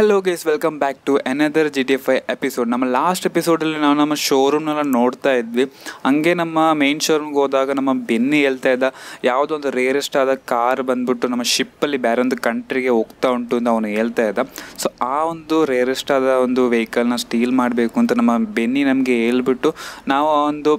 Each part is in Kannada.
Hello guys welcome back to another G T F I episode ನಮ್ಮ ಲಾಸ್ಟ್ ಎಪಿಸೋಡಲ್ಲಿ ನಾವು ನಮ್ಮ ಶೋರೂಮ್ನೆಲ್ಲ ನೋಡ್ತಾ ಇದ್ವಿ. ಹಂಗೆ ನಮ್ಮ ಮೇನ್ ಶೋರೂಮ್ಗೆ ಹೋದಾಗ ನಮ್ಮ ಬೆನ್ನಿ ಹೇಳ್ತಾ ಇದ್ದ, ಯಾವುದೋ ಒಂದು ರೇರೆಸ್ಟ್ ಆದ ಕಾರ್ ಬಂದ್ಬಿಟ್ಟು ನಮ್ಮ ಶಿಪ್ಪಲ್ಲಿ ಬೇರೆ ಒಂದು ಕಂಟ್ರಿಗೆ ಹೋಗ್ತಾ ಉಂಟು ಅಂತ ಅವನು ಹೇಳ್ತಾ ಇದ್ದ. ಸೊ ಆ ಒಂದು ರೇರೆಸ್ಟ್ ಆದ ಒಂದು ವೆಹಿಕಲ್ನ ಸ್ಟೀಲ್ ಮಾಡಬೇಕು ಅಂತ ನಮ್ಮ ಬೆನ್ನಿ ನಮಗೆ ಹೇಳ್ಬಿಟ್ಟು, ನಾವು ಆ ಒಂದು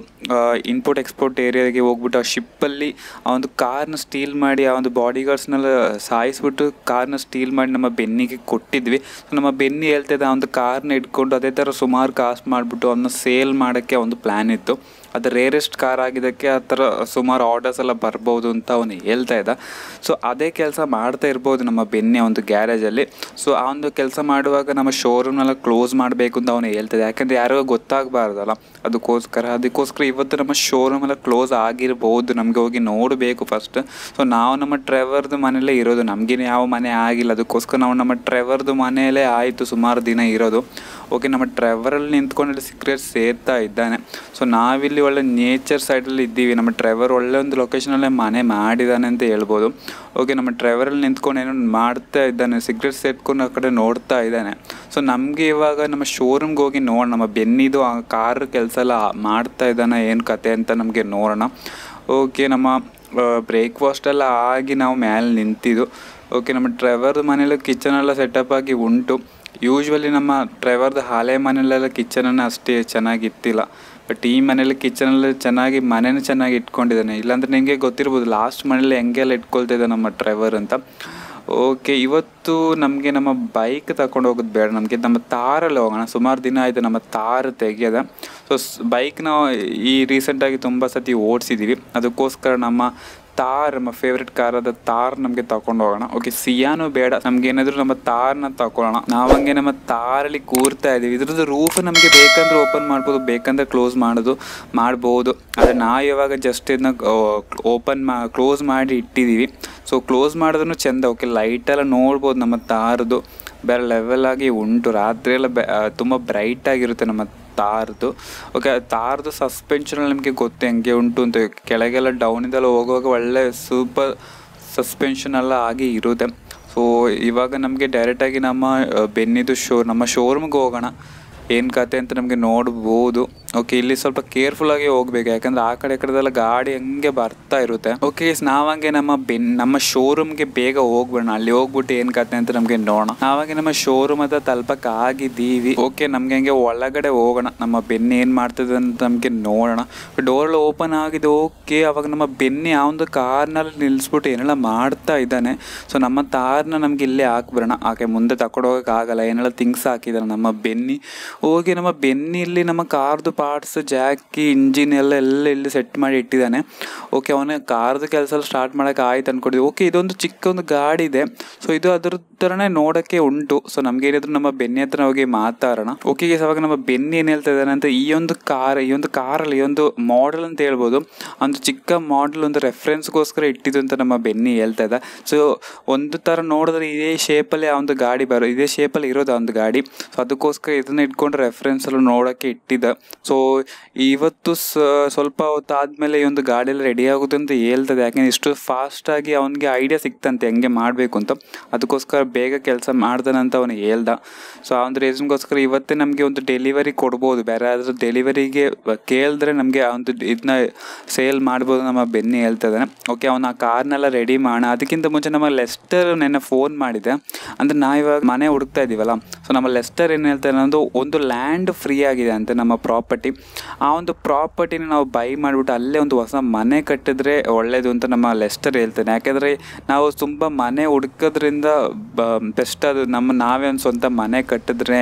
ಇನ್ಪೋರ್ಟ್ ಎಕ್ಸ್ಪೋರ್ಟ್ ಏರಿಯಾಗೆ ಹೋಗ್ಬಿಟ್ಟು ಆ ಶಿಪ್ಪಲ್ಲಿ ಆ ಒಂದು ಕಾರ್ನ ಸ್ಟೀಲ್ ಮಾಡಿ, ಆ ಒಂದು ಬಾಡಿ ಗಾರ್ಡ್ಸ್ನೆಲ್ಲ ಸಾಯಿಸ್ಬಿಟ್ಟು ಕಾರ್ನ ಸ್ಟೀಲ್ ಮಾಡಿ ನಮ್ಮ ಬೆನ್ನಿಗೆ ಕೊಟ್ಟಿದ್ವಿ. ನಮ್ಮ ಬೆನ್ನಿ ಹೇಳ್ತಿದ್ದ ಒಂದು ಕಾರ್ನ ಇಟ್ಕೊಂಡು ಅದೇ ಥರ ಸುಮಾರು ಕಾಸ್ಟ್ ಮಾಡಿಬಿಟ್ಟು ಅದನ್ನ ಸೇಲ್ ಮಾಡೋಕ್ಕೆ ಒಂದು ಪ್ಲ್ಯಾನ್ ಇತ್ತು. ಅದು ರೇರೆಸ್ಟ್ ಕಾರ್ ಆಗಿದ್ದಕ್ಕೆ ಆ ಥರ ಸುಮಾರು ಆರ್ಡರ್ಸ್ ಎಲ್ಲ ಬರ್ಬೋದು ಅಂತ ಅವನು ಹೇಳ್ತಾ ಇದ್ದ. ಸೊ ಅದೇ ಕೆಲಸ ಮಾಡ್ತಾ ಇರ್ಬೋದು ನಮ್ಮ ಬೆನ್ನೆ ಒಂದು ಗ್ಯಾರೇಜಲ್ಲಿ ಸೊ ಆ ಒಂದು ಕೆಲಸ ಮಾಡುವಾಗ ನಮ್ಮ ಶೋರೂಮ್ನೆಲ್ಲ ಕ್ಲೋಸ್ ಮಾಡಬೇಕು ಅಂತ ಅವನು ಹೇಳ್ತಿದ್ದೆ ಯಾಕಂದರೆ ಯಾರಿಗೂ ಗೊತ್ತಾಗಬಾರ್ದಲ್ಲ. ಅದಕ್ಕೋಸ್ಕರ ಅದಕ್ಕೋಸ್ಕರ ಇವತ್ತು ನಮ್ಮ ಶೋರೂಮ್ ಎಲ್ಲ ಕ್ಲೋಸ್ ಆಗಿರ್ಬೋದು. ನಮಗೆ ಹೋಗಿ ನೋಡಬೇಕು ಫಸ್ಟ್ ಸೊ ನಾವು ನಮ್ಮ ಟ್ರೆವರ್ದು ಮನೆಯಲ್ಲೇ ಇರೋದು. ನಮಗೇನು ಯಾವ ಮನೆ ಆಗಿಲ್ಲ. ಅದಕ್ಕೋಸ್ಕರ ನಾವು ನಮ್ಮ ಟ್ರೆವರ್ದು ಮನೆಯಲ್ಲೇ ಆಯಿತು ಸುಮಾರು ದಿನ ಇರೋದು. ಓಕೆ, ನಮ್ಮ ಟ್ರೆವರಲ್ಲಿ ನಿಂತ್ಕೊಂಡು ಸಿಕ್ರೆಟ್ ಸೇರ್ತಾ ಇದ್ದಾನೆ. ಸೊ ನಾವಿಲ್ಲಿ ಒಳ್ಳೆ ನೇಚರ್ ಸೈಡಲ್ಲಿ ಇದ್ದೀವಿ. ನಮ್ಮ ಟ್ರೆವರ್ ಒಳ್ಳೆ ಒಂದು ಲೊಕೇಶನಲ್ಲೇ ಮನೆ ಮಾಡಿದ್ದಾನೆ ಅಂತ ಹೇಳ್ಬೋದು. ಓಕೆ ನಮ್ಮ ಟ್ರೆವರಲ್ಲಿ ನಿಂತ್ಕೊಂಡು ಏನೋ ಮಾಡ್ತಾ ಇದ್ದಾನೆ ಸಿಗ್ರೆಟ್ ಸೇರ್ಕೊಂಡು ಆ ಕಡೆ ನೋಡ್ತಾ ಇದ್ದಾನೆ. ಸೊ ನಮಗೆ ಇವಾಗ ನಮ್ಮ ಶೋರೂಮ್ಗೆ ಹೋಗಿ ನೋಡೋಣ. ನಮ್ಮ ಬೆನ್ನಿದು ಆ ಕಾರ್ ಕೆಲಸ ಎಲ್ಲ ಮಾಡ್ತಾ ಇದ್ದಾನೆ, ಏನು ಕತೆ ಅಂತ ನಮಗೆ ನೋಡೋಣ. ಓಕೆ ನಮ್ಮ ಬ್ರೇಕ್ಫಾಸ್ಟ್ ಎಲ್ಲ ಆಗಿ ನಾವು ಮೇಲೆ ನಿಂತಿದ್ದು. ಓಕೆ ನಮ್ಮ ಟ್ರೆವರ್ ಮನೇಲಿ ಕಿಚನ್ ಎಲ್ಲ ಸೆಟಪ್ ಆಗಿ ಉಂಟು. ಯೂಶ್ವಲಿ ನಮ್ಮ ಡ್ರೈವರ್ದು ಹಳೆ ಮನೆಯಲ್ಲೆಲ್ಲ ಕಿಚನನ್ನು ಅಷ್ಟೇ ಚೆನ್ನಾಗಿ ಇತ್ತಿಲ್ಲ ಬಟ್ ಈ ಮನೇಲಿ ಕಿಚನಲ್ಲಿ ಚೆನ್ನಾಗಿ ಮನೇನ ಚೆನ್ನಾಗಿ ಇಟ್ಕೊಂಡಿದ್ದಾನೆ. ಇಲ್ಲಾಂದ್ರೆ ನಿಮಗೆ ಗೊತ್ತಿರ್ಬೋದು ಲಾಸ್ಟ್ ಮನೇಲಿ ಹೆಂಗೆಲ್ಲ ಇಟ್ಕೊಳ್ತಿದ್ದ ನಮ್ಮ ಡ್ರೈವರ್ ಅಂತ. ಓಕೆ ಇವತ್ತು ನಮಗೆ ನಮ್ಮ ಬೈಕ್ ತಗೊಂಡು ಹೋಗೋದು ಬೇಡ. ನಮಗೆ ನಮ್ಮ ತಾರಲ್ಲಿ ಹೋಗೋಣ. ಸುಮಾರು ದಿನ ಆಯಿತು ನಮ್ಮ ತಾರ್ ತೆಗೆಯದ. ಸೊ ಬೈಕ್ ನಾವು ಈ ರೀಸೆಂಟಾಗಿ ತುಂಬ ಸತಿ ಓಡಿಸಿದ್ದೀವಿ ಅದಕ್ಕೋಸ್ಕರ ನಮ್ಮ ತಾರ್, ನಮ್ಮ ಫೇವ್ರೆಟ್ ಕಾರ್ ಆದ ತಾರ್ ನಮಗೆ ತಗೊಂಡು ಹೋಗೋಣ. ಓಕೆ ಸಿಯಾನು ಬೇಡ. ನಮ್ಗೆ ಏನಾದ್ರು ನಮ್ಮ ತಾರ್ನ ತಗೊಳ್ಳೋಣ ನಾವಂಗೆ ನಮ್ಮ ತಾರಲ್ಲಿ ಕೂರ್ತಾ ಇದೀವಿ ಇದ್ರದ್ದು ರೂಫ್ ನಮಗೆ ಬೇಕಂದ್ರೆ ಓಪನ್ ಮಾಡ್ಬೋದು, ಬೇಕಂದ್ರೆ ಕ್ಲೋಸ್ ಮಾಡೋದು, ಮಾಡ್ಬೋದು. ಆದರೆ ನಾವು ಇವಾಗ ಜಸ್ಟ್ ಇದನ್ನ ಓಪನ್ ಮಾ ಕ್ಲೋಸ್ ಮಾಡಿ ಇಟ್ಟಿದ್ದೀವಿ. ಸೊ ಕ್ಲೋಸ್ ಮಾಡಿದ್ರೂ ಚೆಂದ. ಓಕೆ ಲೈಟೆಲ್ಲ ನೋಡ್ಬೋದು ನಮ್ಮ ತಾರದು. ಬೇರೆ ಲೆವೆಲ್ ಆಗಿ ಉಂಟು. ರಾತ್ರಿ ಎಲ್ಲ ಬೆ ತುಂಬ ಬ್ರೈಟ್ ಆಗಿರುತ್ತೆ ನಮ್ಮ ತಾರ್ದು. ಓಕೆ ತಾರ್ದು ಸಸ್ಪೆನ್ಷನ್ ನಿಮಗೆ ಗೊತ್ತು ಹೆಂಗೆ ಉಂಟು ಅಂತ ಕೆಳಗೆಲ್ಲ ಡೌನಿಂದೆಲ್ಲ ಹೋಗುವಾಗ ಒಳ್ಳೆ ಸೂಪರ್ ಸಸ್ಪೆನ್ಷನ್ ಎಲ್ಲ ಆಗಿ ಇರುತ್ತೆ. ಸೊ ಇವಾಗ ನಮಗೆ ಡೈರೆಕ್ಟಾಗಿ ನಮ್ಮ ಬೆನ್ನಿದು ಶೋ ನಮ್ಮ ಶೋರೂಮ್ಗೆ ಹೋಗೋಣ. ಏನು ಕತೆ ಅಂತ ನಮಗೆ ನೋಡ್ಬೋದು. ಓಕೆ ಇಲ್ಲಿ ಸ್ವಲ್ಪ ಕೇರ್ಫುಲ್ ಆಗಿ ಹೋಗ್ಬೇಕು. ಯಾಕಂದ್ರೆ ಆ ಕಡೆ ಕಡೆದೆಲ್ಲ ಗಾಡಿ ಹಂಗೆ ಬರ್ತಾ ಇರುತ್ತೆ. ಓಕೆ ನಾವಂಗೆ ನಮ್ಮ ಬೆನ್, ನಮ್ಮ ಶೋರೂಮ್ಗೆ ಬೇಗ ಹೋಗ್ಬಿಡೋಣ. ಅಲ್ಲಿ ಹೋಗ್ಬಿಟ್ಟು ಏನು ಕತೆ ಅಂತ ನಮಗೆ ನೋಡೋಣ. ನಾವಾಗೆ ನಮ್ಮ ಶೋರೂಮ್ ಹತ್ರ ತಲುಪಕ್ಕೆ ಆಗಿದ್ದೀವಿ. ಓಕೆ ನಮ್ಗೆ ಹಂಗೆ ಒಳಗಡೆ ಹೋಗೋಣ. ನಮ್ಮ ಬೆನ್ ಏನು ಮಾಡ್ತದೆ ಅಂತ ನಮಗೆ ನೋಡೋಣ. ಡೋರ್ ಓಪನ್ ಆಗಿದೆ ಓಕೆ ಅವಾಗ ನಮ್ಮ ಬೆನ್ನಿ ಆ ಒಂದು ಕಾರ್ನಲ್ಲಿ ನಿಲ್ಸ್ಬಿಟ್ಟು ಏನೆಲ್ಲ ಮಾಡ್ತಾ ಇದ್ದಾನೆ. ಸೊ ನಮ್ಮ ತಾರ್ನ ನಮ್ಗೆ ಇಲ್ಲೇ ಹಾಕ್ಬಿಡೋಣ. ಆಕೆ ಮುಂದೆ ಹೋಗಕ್ಕೆ ಆಗಲ್ಲ. ಏನೆಲ್ಲ ಥಿಂಗ್ಸ್ ಹಾಕಿದಾರೆ ನಮ್ಮ ಬೆನ್ನಿ. ಹೋಗಿ ನಮ್ಮ ಬೆನ್ನಿ ಇಲ್ಲಿ ನಮ್ಮ ಕಾರ್ದು ಪಾರ್ಟ್ಸ್ ಜಾಕಿ ಇಂಜಿನ್ ಎಲ್ಲ ಎಲ್ಲ ಇಲ್ಲಿ ಸೆಟ್ ಮಾಡಿ ಇಟ್ಟಿದ್ದಾನೆ. ಓಕೆ ಅವನ ಕಾರ್ದು ಕೆಲಸ ಸ್ಟಾರ್ಟ್ ಮಾಡೋಕೆ ಆಯ್ತು ಅಂದ್ಕೊಂಡಿದ್ವಿ ಓಕೆ ಇದೊಂದು ಚಿಕ್ಕ ಒಂದು ಗಾಡಿ ಇದೆ. ಸೊ ಇದು ಅದ್ರ ಥರನೇ ನೋಡೋಕ್ಕೆ ಉಂಟು. ಸೊ ನಮ್ಗೇನಿದ್ರು ನಮ್ಮ ಬೆನ್ನಿ ಹತ್ರ ಹೋಗಿ ಮಾತಾಡೋಣ. ಓಕೆ ಅವಾಗ ನಮ್ಮ ಬೆನ್ನಿ ಏನು ಹೇಳ್ತಾ ಇದ್ದಾನೆ ಅಂತ ಈ ಒಂದು ಕಾರ್ ಈ ಒಂದು ಕಾರಲ್ಲಿ ಈ ಒಂದು ಮಾಡೆಲ್ ಅಂತ ಹೇಳ್ಬೋದು. ಒಂದು ಚಿಕ್ಕ ಮಾಡೆಲ್ ಒಂದು ರೆಫರೆನ್ಸ್ಗೋಸ್ಕರ ಇಟ್ಟಿದ್ದು ಅಂತ ನಮ್ಮ ಬೆನ್ನಿ ಹೇಳ್ತಾ ಇದ್ದ ಸೊ ಒಂದು ಥರ ನೋಡಿದ್ರೆ ಇದೇ ಶೇಪಲ್ಲಿ ಆ ಒಂದು ಗಾಡಿ ಬರೋ, ಇದೇ ಶೇಪಲ್ಲಿ ಇರೋದು ಆ ಒಂದು ಗಾಡಿ. ಸೊ ಅದಕ್ಕೋಸ್ಕರ ಇದನ್ನ ಇಟ್ಕೊಂಡು ರೆಫರೆನ್ಸ್ ಅಲ್ಲಿ ನೋಡೋಕ್ಕೆ ಇಟ್ಟಿದ್ದ. ಸೊ ಇವತ್ತು ಸ್ವಲ್ಪ ಹೊತ್ತಾದ್ಮೇಲೆ ಈ ಒಂದು ಗಾಡಿಯಲ್ಲಿ ರೆಡಿ ಆಗುತ್ತೆ ಅಂತ ಹೇಳ್ತದೆ. ಯಾಕೆಂದ್ರೆ ಇಷ್ಟು ಫಾಸ್ಟಾಗಿ ಅವನಿಗೆ ಐಡಿಯಾ ಸಿಕ್ತಂತೆ, ಹೆಂಗೆ ಮಾಡಬೇಕು ಅಂತ. ಅದಕ್ಕೋಸ್ಕರ ಬೇಗ ಕೆಲಸ ಮಾಡ್ತಾನಂತ ಅವನು ಹೇಳ್ದ. ಸೊ ಆ ಒಂದು ರೀಸನ್ಗೋಸ್ಕರ ಇವತ್ತೇ ನಮಗೆ ಒಂದು ಡೆಲಿವರಿ ಕೊಡ್ಬೋದು. ಬೇರೆ ಯಾರಾದರೂ ಡೆಲಿವರಿಗೆ ಕೇಳಿದ್ರೆ ನಮಗೆ ಆ ಒಂದು ಇದನ್ನ ಸೇಲ್ ಮಾಡ್ಬೋದು ನಮ್ಮ ಬೆನ್ನಿ ಹೇಳ್ತದಾನೆ ಓಕೆ ಅವನು ಆ ಕಾರ್ನೆಲ್ಲ ರೆಡಿ ಮಾಡೋಣ ಅದಕ್ಕಿಂತ ಮುಂಚೆ ನಮ್ಮ ಲೆಸ್ಟರ್ ನೆನ್ನೆ ಫೋನ್ ಮಾಡಿದೆ. ಅಂದರೆ ನಾ ಇವಾಗ ಮನೆ ಹುಡುಕ್ತಾ ಇದ್ದೀವಲ್ಲ ಸೊ ನಮ್ಮ ಲೆಸ್ಟರ್ ಏನು ಹೇಳ್ತಾರೆ ಅನ್ನೋದು ಒಂದು ಲ್ಯಾಂಡ್ ಫ್ರೀ ಆಗಿದೆ ಅಂತ ನಮ್ಮ ಪ್ರಾಪರ್ಟಿ ಆ ಒಂದು ಪ್ರಾಪರ್ಟಿನ ನಾವು ಬೈ ಮಾಡಿಬಿಟ್ಟು ಅಲ್ಲೇ ಒಂದು ಹೊಸ ಮನೆ ಕಟ್ಟಿದ್ರೆ ಒಳ್ಳೆಯದು ಅಂತ ನಮ್ಮ ಲೆಸ್ಟರ್ ಹೇಳ್ತಾನೆ. ಯಾಕೆಂದರೆ ನಾವು ತುಂಬ ಮನೆ ಹುಡುಕೋದ್ರಿಂದ ಬೆಸ್ಟ್ ಅದು. ನಮ್ಮ ನಾವೇ ಒಂದು ಸ್ವಂತ ಮನೆ ಕಟ್ಟಿದ್ರೆ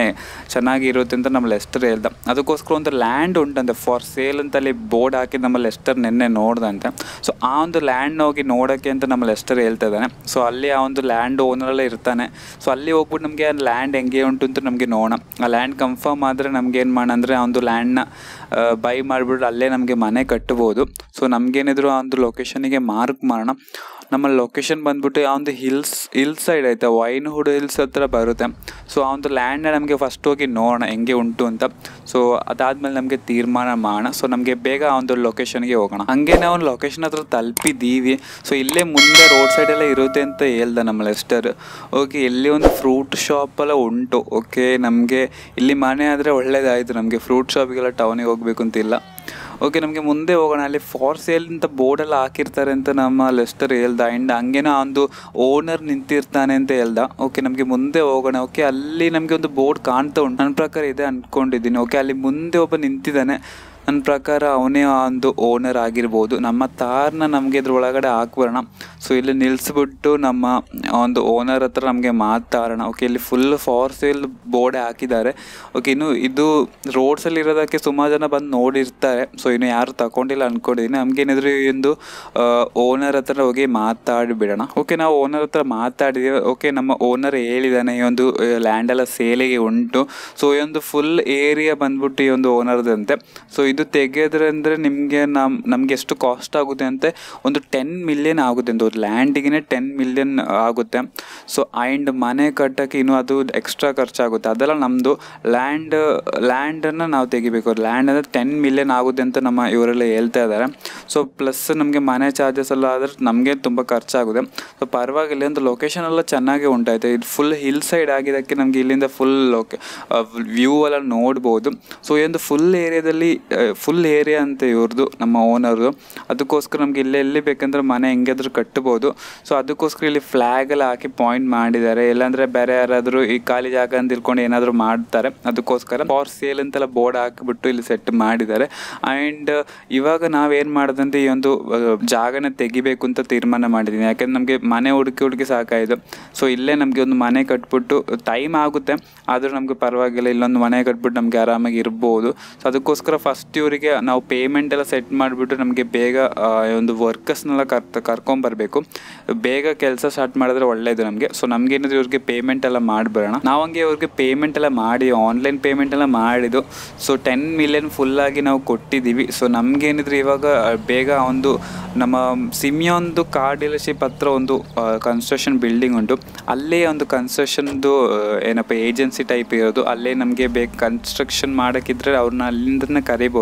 ಚೆನ್ನಾಗಿರುತ್ತೆ ಅಂತ ನಮ್ಮ ಲೆಸ್ಟರ್ ಹೇಳ್ದ. ಅದಕ್ಕೋಸ್ಕರ ಒಂದು ಲ್ಯಾಂಡ್ ಉಂಟಂತೆ. ಫಾರ್ ಸೇಲ್ ಅಂತ ಅಲ್ಲಿ ಬೋರ್ಡ್ ಹಾಕಿ ನಮ್ಮ ಲೆಸ್ಟರ್ ನಿನ್ನೆ ನೋಡ್ದಂತೆ. ಸೊ ಆ ಒಂದು ಲ್ಯಾಂಡ್ ಹೋಗಿ ನೋಡೋಕ್ಕೆ ಅಂತ ನಮ್ಮ ಲೆಸ್ಟರ್ ಹೇಳ್ತಾ ಇದ್ದಾನೆ. ಸೊ ಅಲ್ಲಿ ಆ ಒಂದು ಲ್ಯಾಂಡ್ ಓನರಲ್ಲೇ ಇರ್ತಾನೆ. ಸೊ ಅಲ್ಲಿ ಹೋಗ್ಬಿಟ್ಟು ನಮಗೆ ಆ ಲ್ಯಾಂಡ್ ಹೆಂಗೆ ಉಂಟು ಅಂತ ನಮಗೆ ನೋಡೋಣ. ಆ ಲ್ಯಾಂಡ್ ಕನ್ಫರ್ಮ್ ಆದರೆ ನಮ್ಗೆ ಏನು ಮಾಡೋಣ ಅಂದರೆ ಆ ಒಂದು ಲ್ಯಾಂಡ್ನ ಬೈ ಮಾಡಿಬಿಟ್ರೆ ಅಲ್ಲೇ ನಮಗೆ ಮನೆ ಕಟ್ಬೋದು. ಸೊ ನಮಗೇನಿದ್ರು ಆ ಒಂದು ಲೊಕೇಶನಿಗೆ ಮಾರ್ಕ್ ಮಾಡೋಣ ನಮ್ಮ ಲೊಕೇಶನ್ ಬಂದ್ಬಿಟ್ಟು ಆ ಒಂದು ಹಿಲ್ಸ್ ಹಿಲ್ ಸೈಡ್ ಐತೆ. ವೈನ್ ಹುಡ್ ಹಿಲ್ಸ್ ಹತ್ರ ಬರುತ್ತೆ. ಸೊ ಆ ಒಂದು ಲ್ಯಾಂಡ್ನ ನಮಗೆ ಫಸ್ಟ್ ಹೋಗಿ ನೋಡೋಣ, ಹೆಂಗೆ ಉಂಟು ಅಂತ. ಸೊ ಅದಾದ್ಮೇಲೆ ನಮಗೆ ತೀರ್ಮಾನ ಮಾಡೋಣ. ಸೊ ನಮಗೆ ಬೇಗ ಆ ಒಂದು ಲೊಕೇಶನ್ಗೆ ಹೋಗೋಣ. ಹಂಗೆ ನಾವು ಲೊಕೇಶನ್ ಹತ್ರ ತಲುಪಿದ್ದೀವಿ. ಸೊ ಇಲ್ಲೇ ಮುಂದೆ ರೋಡ್ ಸೈಡ್ ಎಲ್ಲ ಇರುತ್ತೆ ಅಂತ ಹೇಳ್ದ ನಮ್ಮ ಲೆಸ್ಟರ್ ಓಕೆ ಇಲ್ಲಿ ಒಂದು ಫ್ರೂಟ್ ಶಾಪ್ ಎಲ್ಲ ಉಂಟು. ಓಕೆ ನಮಗೆ ಇಲ್ಲಿ ಮನೆ ಆದರೆ ಒಳ್ಳೇದಾಯಿತು ನಮಗೆ. ಫ್ರೂಟ್ ಶಾಪಿಗೆಲ್ಲ ಟೌನಿಗೆ ಹೋಗ್ಬೇಕು ಅಂತಿಲ್ಲ ಓಕೆ, ನಮಗೆ ಮುಂದೆ ಹೋಗೋಣ. ಅಲ್ಲಿ ಫಾರ್ ಸೇಲ್ ಅಂತ ಬೋರ್ಡೆಲ್ಲ ಹಾಕಿರ್ತಾರೆ ಅಂತ ನಮ್ಮ ಲೆಸ್ಟರ್ ಹೇಳ್ದ. ಆ್ಯಂಡ್ ಹಂಗೇನೋ ಒಂದು ಓನರ್ ನಿಂತಿರ್ತಾನೆ ಅಂತ ಹೇಳ್ದ. ಓಕೆ ನಮಗೆ ಮುಂದೆ ಹೋಗೋಣ. ಓಕೆ ಅಲ್ಲಿ ನಮಗೆ ಒಂದು ಬೋರ್ಡ್ ಕಾಣ್ತಾ ಉಂಟು. ನನ್ನ ಪ್ರಕಾರ ಇದೆ ಅಂದ್ಕೊಂಡಿದ್ದೀನಿ ಓಕೆ ಅಲ್ಲಿ ಮುಂದೆ ಒಬ್ಬ ನಿಂತಿದ್ದಾನೆ. ನನ್ನ ಪ್ರಕಾರ ಅವನೇ ಒಂದು ಓನರ್ ಆಗಿರ್ಬೋದು. ನಮ್ಮ ತಾರನ್ನ ನಮಗೆ ಇದ್ರ ಒಳಗಡೆ ಹಾಕ್ಬರೋಣ. ಸೊ ಇಲ್ಲಿ ನಿಲ್ಲಿಸ್ಬಿಟ್ಟು ನಮ್ಮ ಒಂದು ಓನರ್ ಹತ್ರ ನಮಗೆ ಮಾತಾಡೋಣ ಓಕೆ ಇಲ್ಲಿ ಫುಲ್ ಫಾರ್ ಸೇಲ್ ಬೋರ್ಡ್ ಹಾಕಿದ್ದಾರೆ. ಓಕೆ ಇನ್ನು ಇದು ರೋಡ್ಸಲ್ಲಿ ಇರೋದಕ್ಕೆ ಸುಮಾರು ಜನ ಬಂದು ನೋಡಿರ್ತಾರೆ. ಸೊ ಇನ್ನು ಯಾರು ತಗೊಂಡಿಲ್ಲ ಅಂದ್ಕೊಂಡಿದ್ದೀನಿ ನಮಗೇನಿದ್ರು ಈ ಒಂದು ಓನರ್ ಹತ್ರ ಹೋಗಿ ಮಾತಾಡಿಬಿಡೋಣ. ಓಕೆ ನಾವು ಓನರ್ ಹತ್ರ ಮಾತಾಡಿದ್ದೀವಿ ಓಕೆ ನಮ್ಮ ಓನರ್ ಹೇಳಿದ್ದಾನೆ ಈ ಒಂದು ಲ್ಯಾಂಡ್ ಎಲ್ಲ ಸೇಲಿಗೆ ಉಂಟು. ಸೊ ಈ ಒಂದು ಫುಲ್ ಏರಿಯಾ ಬಂದ್ಬಿಟ್ಟು ಈ ಒಂದು ಓನರ್ದಂತೆ ಸೊ ಇದು ತೆಗೆದ್ರೆ ಅಂದರೆ ನಿಮಗೆ ನಮ್ಮ ನಮಗೆ ಎಷ್ಟು ಕಾಸ್ಟ್ ಆಗುತ್ತೆ ಅಂತ ಒಂದು ಟೆನ್ ಮಿಲಿಯನ್ ಆಗುತ್ತೆ ಅಂತ ಲ್ಯಾಂಡಿಗೆ ಟೆನ್ ಮಿಲಿಯನ್ ಆಗುತ್ತೆ. ಸೊ ಆ್ಯಂಡ್ ಮನೆ ಕಟ್ಟೋಕ್ಕೆ ಇನ್ನೂ ಅದು ಎಕ್ಸ್ಟ್ರಾ ಖರ್ಚಾಗುತ್ತೆ. ಅದೆಲ್ಲ ನಮ್ಮದು ಲ್ಯಾಂಡ್ ಲ್ಯಾಂಡನ್ನು ನಾವು ತೆಗಿಬೇಕು. ಲ್ಯಾಂಡ್ ಅಂದರೆ ಟೆನ್ ಮಿಲಿಯನ್ ಆಗುತ್ತೆ ಅಂತ ನಮ್ಮ ಇವರೆಲ್ಲ ಹೇಳ್ತಾ ಇದ್ದಾರೆ. ಸೊ ಪ್ಲಸ್ ನಮಗೆ ಮನೆ ಚಾರ್ಜಸ್ ಎಲ್ಲ ಆದರೆ ನಮಗೆ ತುಂಬ ಖರ್ಚಾಗುತ್ತೆ. ಸೊ ಪರವಾಗಿಲ್ಲ ಅಂತ ಲೊಕೇಶನ್ ಎಲ್ಲ ಚೆನ್ನಾಗಿ ಉಂಟಾಯಿತು. ಇದು ಫುಲ್ ಹಿಲ್ ಸೈಡ್ ಆಗಿದ್ದಕ್ಕೆ ನಮಗೆ ಇಲ್ಲಿಂದ ಫುಲ್ ಲೊಕೆ ವ್ಯೂ ಎಲ್ಲ ನೋಡ್ಬೋದು. ಸೊ ಈ ಒಂದು ಫುಲ್ ಏರಿಯಾದಲ್ಲಿ ಫುಲ್ ಏರಿಯಾ ಅಂತ ಇವ್ರದ್ದು ನಮ್ಮ ಓನರ್ದು ಅದಕ್ಕೋಸ್ಕರ ನಮಗೆ ಇಲ್ಲೇ ಎಲ್ಲಿ ಬೇಕಂದ್ರೆ ಮನೆ ಹೆಂಗಾದ್ರೂ ಕಟ್ಟಬೋದು ಸೊ ಅದಕ್ಕೋಸ್ಕರ ಇಲ್ಲಿ ಫ್ಲ್ಯಾಗ್ ಎಲ್ಲ ಹಾಕಿ ಪಾಯಿಂಟ್ ಮಾಡಿದ್ದಾರೆ. ಇಲ್ಲಾಂದರೆ ಬೇರೆ ಯಾರಾದರೂ ಈ ಖಾಲಿ ಜಾಗ ಅಂತ ತಿಳ್ಕೊಂಡು ಏನಾದರೂ ಮಾಡ್ತಾರೆ. ಅದಕ್ಕೋಸ್ಕರ ಫಾರ್ ಸೇಲ್ ಅಂತೆಲ್ಲ ಬೋರ್ಡ್ ಹಾಕಿಬಿಟ್ಟು ಇಲ್ಲಿ ಸೆಟ್ ಮಾಡಿದ್ದಾರೆ. ಆ್ಯಂಡ್ ಇವಾಗ ನಾವೇನು ಮಾಡೋದಂದ್ರೆ ಈ ಒಂದು ಜಾಗನ ತೆಗಿಬೇಕು ಅಂತ ತೀರ್ಮಾನ ಮಾಡಿದ್ದೀನಿ. ಯಾಕಂದ್ರೆ ನಮಗೆ ಮನೆ ಹುಡುಕಿ ಹುಡುಕಿ ಸಾಕಾಯಿತು. ಸೊ ಇಲ್ಲೇ ನಮಗೆ ಒಂದು ಮನೆ ಕಟ್ಬಿಟ್ಟು ಟೈಮ್ ಆಗುತ್ತೆ. ಆದರೂ ನಮಗೆ ಪರವಾಗಿಲ್ಲ, ಇಲ್ಲೊಂದು ಮನೆ ಕಟ್ಬಿಟ್ಟು ನಮಗೆ ಆರಾಮಾಗಿ ಇರ್ಬೋದು. ಸೊ ಅದಕ್ಕೋಸ್ಕರ ಫಸ್ಟ್ ಇವರಿಗೆ ನಾವು ಪೇಮೆಂಟ್ ಎಲ್ಲ ಸೆಟ್ ಮಾಡಿಬಿಟ್ಟು ನಮಗೆ ಬೇಗ ಒಂದು ವರ್ಕರ್ಸ್ನೆಲ್ಲ ಕರ್ ಕರ್ಕೊಂಬರಬೇಕು. ಬೇಗ ಕೆಲಸ ಸ್ಟಾರ್ಟ್ ಮಾಡಿದ್ರೆ ಒಳ್ಳೆಯದು ನಮಗೆ. ಸೊ ನಮಗೇನಿದ್ರು ಇವ್ರಿಗೆ ಪೇಮೆಂಟ್ ಎಲ್ಲ ಮಾಡಿಬಿಡೋಣ. ನಾವು ಹಂಗೆ ಇವ್ರಿಗೆ ಪೇಮೆಂಟ್ ಎಲ್ಲ ಮಾಡಿ ಆನ್ಲೈನ್ ಪೇಮೆಂಟ್ ಎಲ್ಲ ಮಾಡಿದ್ದು ಸೊ ಟೆನ್ ಮಿಲಿಯನ್ ಫುಲ್ಲಾಗಿ ನಾವು ಕೊಟ್ಟಿದ್ದೀವಿ. ಸೊ ನಮಗೇನಿದ್ರೆ ಇವಾಗ ಬೇಗ ಒಂದು, ನಮ್ಮ ಸಿಮಿಯೊಂದು ಕಾರ್ ಡೀಲರ್ಶಿಪ್ ಹತ್ರ ಒಂದು ಕನ್ಸ್ಟ್ರಕ್ಷನ್ ಬಿಲ್ಡಿಂಗ್ ಉಂಟು. ಅಲ್ಲೇ ಒಂದು ಕನ್ಸ್ಟ್ರಕ್ಷನ್ದು ಏನಪ್ಪ ಏಜೆನ್ಸಿ ಟೈಪ್ ಇರೋದು. ಅಲ್ಲೇ ನಮಗೆ ಬೇಕು ಕನ್ಸ್ಟ್ರಕ್ಷನ್ ಮಾಡೋಕ್ಕಿದ್ರೆ ಅವ್ರನ್ನ ಅಲ್ಲಿಂದನೇ ಕರಿಬೋದು.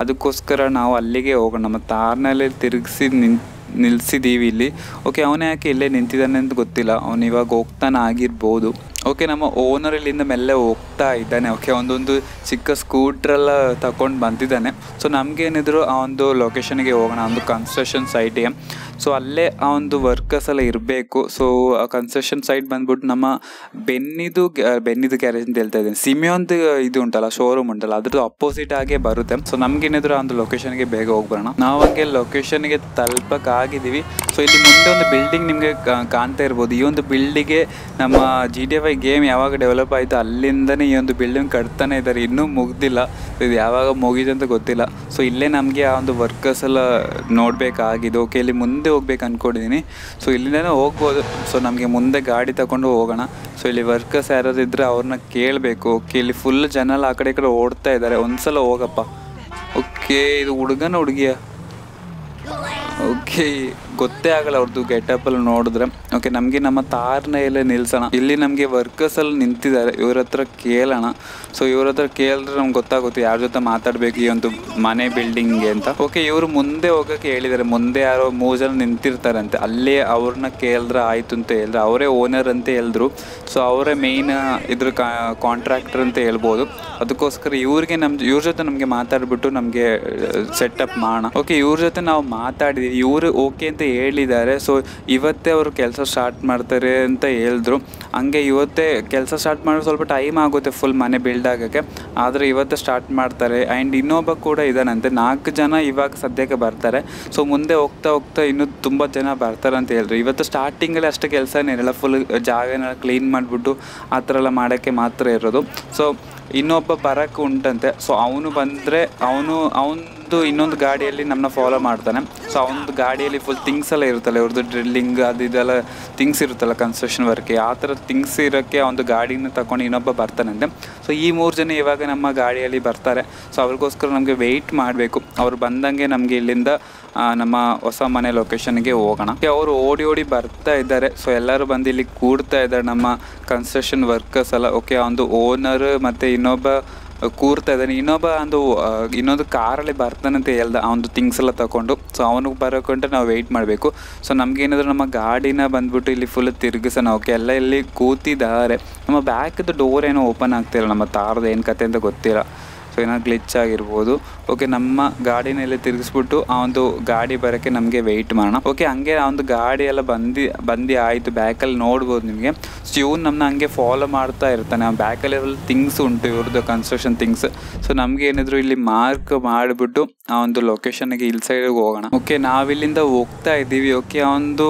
ಅದಕ್ಕೋಸ್ಕರ ನಾವು ಅಲ್ಲಿಗೆ ಹೋಗೋಣ. ನಮ್ಮ ತಾರ್ನಲ್ಲೇ ತಿರುಗಿಸಿ ನಿನ್ ನಿಲ್ಲಿಸಿದ್ದೀವಿ ಇಲ್ಲಿ. ಓಕೆ ಅವನೇ ಯಾಕೆ ಇಲ್ಲೇ ನಿಂತಿದ್ದಾನೆ ಅಂತ ಗೊತ್ತಿಲ್ಲ. ಅವನು ಇವಾಗ ಹೋಗ್ತಾನೆ ಆಗಿರ್ಬೋದು. ಓಕೆ ನಮ್ಮ ಓನರ್ ಇಲ್ಲಿಂದ ಮೆಲ್ಲೆ ಹೋಗ್ತಾ ಇದ್ದಾನೆ. ಓಕೆ ಒಂದೊಂದು ಚಿಕ್ಕ ಸ್ಕೂಟ್ರೆಲ್ಲ ತಗೊಂಡು ಬಂದಿದ್ದಾನೆ. ಸೊ ನಮಗೇನಿದ್ರು ಆ ಒಂದು ಲೊಕೇಶನ್ಗೆ ಹೋಗೋಣ. ಒಂದು ಕನ್ಸ್ಟ್ರಕ್ಷನ್ ಸೈಟಿಗೆ ಸೊ ಅಲ್ಲೇ ಆ ಒಂದು ವರ್ಕರ್ಸ್ ಎಲ್ಲ ಇರಬೇಕು. ಸೊ ಕನ್ಸ್ಟ್ರಕ್ಷನ್ ಸೈಟ್ ಬಂದ್ಬಿಟ್ಟು ನಮ್ಮ ಬೆನ್ನಿದು ಬೆನ್ನಿದು ಗ್ಯಾರೇಜ್ ಅಂತ ಹೇಳ್ತಾ ಇದ್ದೀನಿ. ಸಿಮಿಯೊಂದು ಇದು ಉಂಟಲ್ಲ ಶೋರೂಮ್ ಉಂಟಲ್ಲ, ಅದ್ರದ್ದು ಅಪೋಸಿಟ್ ಆಗೇ ಬರುತ್ತೆ. ಸೊ ನಮ್ಗೇನಿದ್ರು ಆ ಒಂದು ಲೊಕೇಶನ್ಗೆ ಬೇಗ ಹೋಗ್ಬರೋಣ. ನಾವು ಹಂಗೆ ಲೊಕೇಶನ್ಗೆ ತಲುಪಕ್ಕಾಗಿದ್ದೀವಿ. ಸೊ ಇಲ್ಲಿ ಮುಂದೆ ಒಂದು ಬಿಲ್ಡಿಂಗ್ ನಿಮಗೆ ಕಾಣ್ತಾ ಇರ್ಬೋದು. ಈ ಒಂದು ಬಿಲ್ಡಿಂಗ್ಗೆ ನಮ್ಮ ಜಿ ಡಿ ವೈ ಗೇಮ್ ಯಾವಾಗ ಡೆವಲಪ್ ಆಯಿತು ಅಲ್ಲಿಂದನೇ ಈ ಒಂದು ಬಿಲ್ಡಿಂಗ್ ಕಟ್ತಾನೆ ಇದ್ದಾರೆ. ಇನ್ನೂ ಮುಗ್ದಿಲ್ಲ. ಇದು ಯಾವಾಗ ಮುಗಿದಂತ ಗೊತ್ತಿಲ್ಲ. ಸೊ ಇಲ್ಲೇ ನಮಗೆ ಆ ಒಂದು ವರ್ಕರ್ಸ್ ಎಲ್ಲ ನೋಡಬೇಕಾಗಿದೆ. ಓಕೆ ಇಲ್ಲಿ ಮುಂದೆ ಹೋಗ್ಬೇಕು ಅಂದ್ಕೊಂಡಿದ್ದೀನಿ ಸೊ ಇಲ್ಲಿಂದನೇ ಹೋಗ್ಬೋದು. ಸೊ ನಮಗೆ ಮುಂದೆ ಗಾಡಿ ತಗೊಂಡು ಹೋಗೋಣ. ಸೊ ಇಲ್ಲಿ ವರ್ಕರ್ಸ್ ಯಾರಾದ್ರು ಇದ್ದರೆ ಅವ್ರನ್ನ ಕೇಳಬೇಕು. ಓಕೆ ಇಲ್ಲಿ ಫುಲ್ ಜನ ಆ ಕಡೆ ಈ ಕಡೆ ಓಡ್ತಾ ಇದ್ದಾರೆ. ಒಂದ್ಸಲ ಹೋಗಪ್ಪ. ಓಕೆ ಇದು ಹುಡುಗನ ಹುಡುಗಿಯ? ಓಕೆ ಗೊತ್ತೇ ಆಗಲ್ಲ ಅವ್ರದ್ದು ಗೆಟಪ್ ಅಲ್ಲಿ ನೋಡಿದ್ರೆ. ಓಕೆ ನಮಗೆ ನಮ್ಮ ತಾರ್ನ ಎಲ್ಲೇ ನಿಲ್ಸೋಣ. ಇಲ್ಲಿ ನಮಗೆ ವರ್ಕರ್ಸ್ ಅಲ್ಲಿ ನಿಂತಿದ್ದಾರೆ. ಇವ್ರ ಹತ್ರ ಕೇಳೋಣ. ಸೊ ಇವ್ರ ಹತ್ರ ಕೇಳಿದ್ರೆ ನಮ್ಗೆ ಗೊತ್ತಾಗುತ್ತೆ ಯಾರ ಜೊತೆ ಮಾತಾಡಬೇಕು ಈ ಒಂದು ಮನೆ ಬಿಲ್ಡಿಂಗ್ಗೆ ಅಂತ. ಓಕೆ ಇವರು ಮುಂದೆ ಹೋಗಕ್ಕೆ ಹೇಳಿದ್ದಾರೆ. ಮುಂದೆ ಯಾರೋ ಮೂರು ಜನ ನಿಂತಿರ್ತಾರಂತೆ. ಅಲ್ಲೇ ಅವ್ರನ್ನ ಕೇಳಿದ್ರೆ ಆಯಿತು ಅಂತ ಹೇಳಿದ್ರೆ. ಅವರೇ ಓನರ್ ಅಂತ ಹೇಳಿದ್ರು. ಸೊ ಅವರೇ ಮೇಯ್ನ್ ಇದ್ರ ಕಾಂಟ್ರಾಕ್ಟರ್ ಅಂತ ಹೇಳ್ಬೋದು. ಅದಕ್ಕೋಸ್ಕರ ಇವ್ರಿಗೆ ನಮ್ಮ ಇವ್ರ ಜೊತೆ ನಮಗೆ ಮಾತಾಡಿಬಿಟ್ಟು ನಮಗೆ ಸೆಟಪ್ ಮಾಡೋಣ. ಓಕೆ ಇವ್ರ ಜೊತೆ ನಾವು ಮಾತಾಡಿದ್ವಿ. ಇವರು ಓಕೆ ಅಂತ ಹೇಳಿದ್ದಾರೆ. ಸೊ ಇವತ್ತೇ ಅವರು ಕೆಲಸ ಸ್ಟಾರ್ಟ್ ಮಾಡ್ತಾರೆ ಅಂತ ಹೇಳಿದ್ರು. ಹಂಗೆ ಇವತ್ತೇ ಕೆಲಸ ಸ್ಟಾರ್ಟ್ ಮಾಡೋದು ಸ್ವಲ್ಪ ಟೈಮ್ ಆಗುತ್ತೆ ಫುಲ್ ಮನೆ ಬಿಲ್ಡ್ ಆಗೋಕ್ಕೆ. ಆದರೆ ಇವತ್ತೇ ಸ್ಟಾರ್ಟ್ ಮಾಡ್ತಾರೆ. ಆ್ಯಂಡ್ ಇನ್ನೊಬ್ಬ ಕೂಡ ಇದ್ದಾನಂತೆ ನಾಲ್ಕು ಜನ ಇವಾಗ ಸದ್ಯಕ್ಕೆ ಬರ್ತಾರೆ. ಸೊ ಮುಂದೆ ಹೋಗ್ತಾ ಹೋಗ್ತಾ ಇನ್ನೂ ತುಂಬ ಜನ ಬರ್ತಾರೆ ಅಂತ ಹೇಳಿದ್ರು. ಇವತ್ತು ಸ್ಟಾರ್ಟಿಂಗಲ್ಲಿ ಅಷ್ಟು ಕೆಲಸನೇ ಇರಲ್ಲ. ಫುಲ್ ಜಾಗನ ಕ್ಲೀನ್ ಮಾಡಿಬಿಟ್ಟು ಆ ಥರ ಎಲ್ಲ ಮಾಡೋಕ್ಕೆ ಮಾತ್ರ ಇರೋದು. ಸೊ ಇನ್ನೊಬ್ಬ ಬರಕ್ಕೆ ಉಂಟಂತೆ. ಸೊ ಅವನು ಬಂದರೆ, ಅವನು ಅವನು ಅವ್ರದ್ದು ಇನ್ನೊಂದು ಗಾಡಿಯಲ್ಲಿ ನಮ್ಮನ್ನ ಫಾಲೋ ಮಾಡ್ತಾನೆ. ಸೊ ಅವನದು ಗಾಡಿಯಲ್ಲಿ ಫುಲ್ ಥಿಂಗ್ಸ್ ಎಲ್ಲ ಇರುತ್ತಲ್ಲ ಇವ್ರದ್ದು ಡ್ರಿಲ್ಲಿಂಗ್ ಅದು ಇದೆಲ್ಲ ಥಿಂಗ್ಸ್ ಇರುತ್ತಲ್ಲ ಕನ್ಸ್ಟ್ರಕ್ಷನ್ ವರ್ಕ್ಗೆ ಆ ಥರ ಥಿಂಗ್ಸ್ ಇರೋಕ್ಕೆ ಒಂದು ಗಾಡಿನ ತಗೊಂಡು ಇನ್ನೊಬ್ಬ ಬರ್ತಾನಂತೆ. ಸೊ ಈ ಮೂರು ಜನ ಇವಾಗ ನಮ್ಮ ಗಾಡಿಯಲ್ಲಿ ಬರ್ತಾರೆ. ಸೊ ಅವ್ರಿಗೋಸ್ಕರ ನಮಗೆ ವೆಯ್ಟ್ ಮಾಡಬೇಕು. ಅವ್ರು ಬಂದಂಗೆ ನಮಗೆ ಇಲ್ಲಿಂದ ನಮ್ಮ ಹೊಸ ಮನೆ ಲೊಕೇಶನ್ಗೆ ಹೋಗೋಣ. ಅವರು ಓಡಿ ಓಡಿ ಬರ್ತಾ ಇದ್ದಾರೆ. ಸೊ ಎಲ್ಲರೂ ಬಂದು ಇಲ್ಲಿ ಕೂಡ್ತಾ ಇದ್ದಾರೆ ನಮ್ಮ ಕನ್ಸ್ಟ್ರಕ್ಷನ್ ವರ್ಕರ್ಸ್ ಎಲ್ಲ. ಓಕೆ ಒಂದು ಓನರ್ ಮತ್ತು ಇನ್ನೊಬ್ಬ ಕೂರ್ತಾ ಇದ್ದಾನೆ ಇನ್ನೊಬ್ಬ ಒಂದು ಇನ್ನೊಂದು ಕಾರಲ್ಲಿ ಬರ್ತಾನಂತ ಹೇಳ್ದ ಅವನದು ಥಿಂಗ್ಸ್ ಎಲ್ಲ ತಗೊಂಡು ಸೊ ಅವನಿಗೆ ಬರೋಕೊಂಡ್ರೆ ನಾವು ವೆಯ್ಟ್ ಮಾಡಬೇಕು. ಸೊ ನಮಗೇನಾದರೂ ನಮ್ಮ ಗಾಡಿನ ಬಂದ್ಬಿಟ್ಟು ಇಲ್ಲಿ ಫುಲ್ ತಿರುಗಿಸೋಣ. ಓಕೆ ಎಲ್ಲ ಇಲ್ಲಿ ಕೂತಿದ್ದಾರೆ. ನಮ್ಮ ಬ್ಯಾಕ್ದು ಡೋರ್ ಏನೋ ಓಪನ್ ಆಗ್ತಿಲ್ಲ ನಮ್ಮ ತಾರದ ಏನು ಕತೆ ಅಂತ ಗೊತ್ತಿಲ್ಲ. ಸೊ ಏನೋ ಗ್ಲಿಚ್ ಆಗಿರ್ಬೋದು. ಓಕೆ ನಮ್ಮ ಗಾಡಿನೆಲ್ಲ ತಿರುಗಿಸ್ಬಿಟ್ಟು ಆ ಒಂದು ಗಾಡಿ ಬರೋಕ್ಕೆ ನಮಗೆ ವೆಯ್ಟ್ ಮಾಡೋಣ. ಓಕೆ ಹಂಗೆ ಆ ಒಂದು ಗಾಡಿ ಎಲ್ಲ ಬಂದು ಬಂದು ಆಯಿತು. ಬ್ಯಾಕಲ್ಲಿ ನೋಡ್ಬೋದು ನಿಮಗೆ. ಸೊ ಇವ್ನು ನಮ್ಮನ್ನ ಹಂಗೆ ಫಾಲೋ ಮಾಡ್ತಾ ಇರ್ತಾನೆ. ಆ ಬ್ಯಾಕಲ್ಲಿ ಥಿಂಗ್ಸ್ ಉಂಟು ಇವ್ರದ್ದು ಕನ್ಸ್ಟ್ರಕ್ಷನ್ ಥಿಂಗ್ಸ್ ಸೊ ನಮಗೆ ಏನಿದ್ರು ಇಲ್ಲಿ ಮಾರ್ಕ್ ಮಾಡಿಬಿಟ್ಟು ಆ ಒಂದು ಲೊಕೇಶನ್ಗೆ ಇಲ್ಲಿ ಸೈಡಿಗೆ ಹೋಗೋಣ. ಓಕೆ ನಾವಿಲ್ಲಿಂದ ಹೋಗ್ತಾ ಇದ್ದೀವಿ. ಓಕೆ ಆ ಒಂದು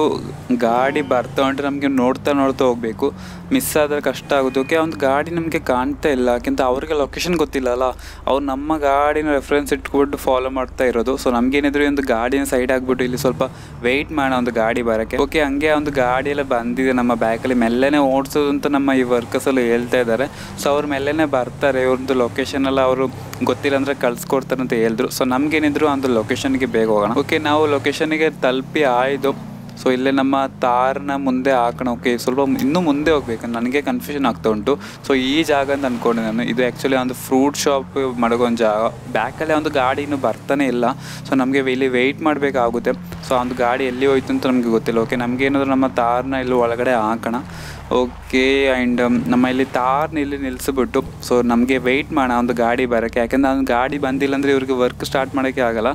ಗಾಡಿ ಬರ್ತಾ ಉಂಟು. ನಮಗೆ ನೋಡ್ತಾ ನೋಡ್ತಾ ಹೋಗಬೇಕು. ಮಿಸ್ ಆದರೆ ಕಷ್ಟ ಆಗುತ್ತೆ. ಓಕೆ ಆ ಒಂದು ಗಾಡಿ ನಮಗೆ ಕಾಣ್ತಾ ಇಲ್ಲ. ಯಾಕೆಂತ ಅವ್ರಿಗೆ ಲೊಕೇಶನ್ ಗೊತ್ತಿಲ್ಲ ಅಲ್ಲ ಅವ್ರು ನಮ್ಮ ಗಾಡಿನ ರೆಫರೆನ್ಸ್ ಇಟ್ಕೊಂಡು ಫಾಲೋ ಮಾಡ್ತಾ ಇರೋದು. ಸೊ ನಮಗೇನಿದ್ರು ಒಂದು ಗಾಡಿನ ಸೈಡ್ ಆಗಿಬಿಟ್ಟು ಇಲ್ಲಿ ಸ್ವಲ್ಪ ವೆಯ್ಟ್ ಮಾಡೋ ಒಂದು ಗಾಡಿ ಬರೋಕ್ಕೆ. ಓಕೆ ಹಂಗೆ ಆ ಒಂದು ಗಾಡಿ ಎಲ್ಲ ಬಂದಿದೆ ನಮ್ಮ ಬ್ಯಾಕಲ್ಲಿ ಮೆಲ್ಲನೆ ಓಡಿಸೋದು ಅಂತ ನಮ್ಮ ಈ ವರ್ಕರ್ಸ್ ಎಲ್ಲ ಹೇಳ್ತಾ ಇದ್ದಾರೆ. ಸೊ ಅವ್ರು ಮೆಲ್ಲನೆ ಬರ್ತಾರೆ. ಇವ್ರದ್ದು ಲೊಕೇಶನ್ ಎಲ್ಲ ಅವರು ಗೊತ್ತಿಲ್ಲ ಅಂದರೆ ಕಳ್ಸ್ಕೊಡ್ತಾರೆ ಅಂತ ಹೇಳಿದ್ರು. ಸೊ ನಮ್ಗೇನಿದ್ರು ಒಂದು ಲೊಕೇಶನ್ಗೆ ಬೇಗ ಹೋಗೋಣ. ಓಕೆ ನಾವು ಲೊಕೇಶನ್ಗೆ ತಲುಪಿ ಆಯ್ದು. ಸೊ ಇಲ್ಲೇ ನಮ್ಮ ತಾರ್ನ ಮುಂದೆ ಹಾಕೋಣ. ಓಕೆ ಸ್ವಲ್ಪ ಇನ್ನೂ ಮುಂದೆ ಹೋಗ್ಬೇಕು. ನನಗೆ ಕನ್ಫ್ಯೂಷನ್ ಆಗ್ತಾ ಉಂಟು. ಸೊ ಈ ಜಾಗ ಅಂತ ಅಂದ್ಕೊಂಡೆ ನಾನು. ಇದು ಆ್ಯಕ್ಚುಲಿ ಒಂದು ಫ್ರೂಟ್ ಶಾಪ್ ಮಡಗೋ ಒಂದು ಜಾಗ. ಬ್ಯಾಕಲ್ಲೇ ಒಂದು ಗಾಡಿ ಇನ್ನೂ ಬರ್ತಾನೆ ಇಲ್ಲ. ಸೊ ನಮಗೆ ಇಲ್ಲಿ ವೆಯ್ಟ್ ಮಾಡಬೇಕಾಗುತ್ತೆ. ಸೊ ಒಂದು ಗಾಡಿ ಎಲ್ಲಿ ಹೋಯ್ತು ಅಂತ ನಮಗೆ ಗೊತ್ತಿಲ್ಲ. ಓಕೆ ನಮಗೇನಾದರೂ ನಮ್ಮ ತಾರನ್ನ ಇಲ್ಲಿ ಒಳಗಡೆ ಹಾಕೋಣ. ಓಕೆ ಆ್ಯಂಡ್ ನಮ್ಮ ಇಲ್ಲಿ ತಾರ್ನ ಇಲ್ಲಿ ನಿಲ್ಲಿಸ್ಬಿಟ್ಟು ಸೊ ನಮಗೆ ವೆಯ್ಟ್ ಮಾಡೋಣ ಒಂದು ಗಾಡಿ ಬರೋಕ್ಕೆ. ಯಾಕೆಂದ್ರೆ ಅವ್ನು ಒಂದು ಗಾಡಿ ಬಂದಿಲ್ಲ ಅಂದರೆ ಇವ್ರಿಗೆ ವರ್ಕ್ ಸ್ಟಾರ್ಟ್ ಮಾಡೋಕ್ಕೆ ಆಗಲ್ಲ.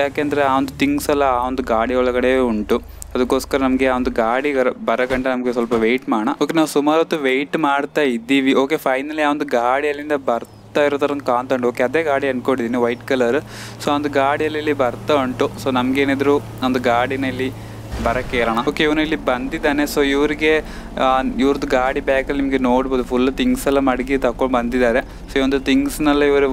ಯಾಕೆಂದರೆ ಆ ಒಂದು ಥಿಂಗ್ಸ್ ಎಲ್ಲ ಆ ಒಂದು ಗಾಡಿ ಒಳಗಡೆ ಉಂಟು. ಅದಕ್ಕೋಸ್ಕರ ನಮಗೆ ಆ ಒಂದು ಗಾಡಿ ಬರೋ ನಮಗೆ ಸ್ವಲ್ಪ ವೆಯ್ಟ್ ಮಾಡೋಣ ಓಕೆ ನಾವು ಸುಮಾರು ಹೊತ್ತು ವೆಯ್ಟ್ ಮಾಡ್ತಾ ಇದ್ದೀವಿ. ಓಕೆ ಫೈನಲಿ ಆ ಒಂದು ಗಾಡಿ ಅಲ್ಲಿಂದ ಬರ್ತಾ ಇರೋ ಥರ ಕಾಣ್ತಾ ಉಂಟು. ಓಕೆ ಅದೇ ಗಾಡಿ ಅಂದ್ಕೊಂಡಿದ್ದೀನಿ ವೈಟ್ ಕಲರ್ ಸೊ ಒಂದು ಗಾಡಿಯಲ್ಲಿ ಇಲ್ಲಿ ಬರ್ತಾ ಉಂಟು. ಸೊ ನಮಗೇನಿದ್ರು ಒಂದು ಗಾಡಿನ ಇಲ್ಲಿ ಬರಕ್ಕೆ ಹೇಳೋಣ ಓಕೆ ಇವನು ಇಲ್ಲಿ ಬಂದಿದ್ದಾನೆ. ಸೊ ಇವರಿಗೆ ಇವ್ರದ್ದು ಗಾಡಿ ಬ್ಯಾಗಲ್ಲಿ ನಿಮಗೆ ನೋಡ್ಬೋದು. ಫುಲ್ ಥಿಂಗ್ಸ್ ಎಲ್ಲ ಮಡಗಿ ತಕೊಂಡು ಬಂದಿದ್ದಾರೆ. ಸೊ ಈ ಒಂದು ಥಿಂಗ್ಸ್ನೆಲ್ಲ ಇವರು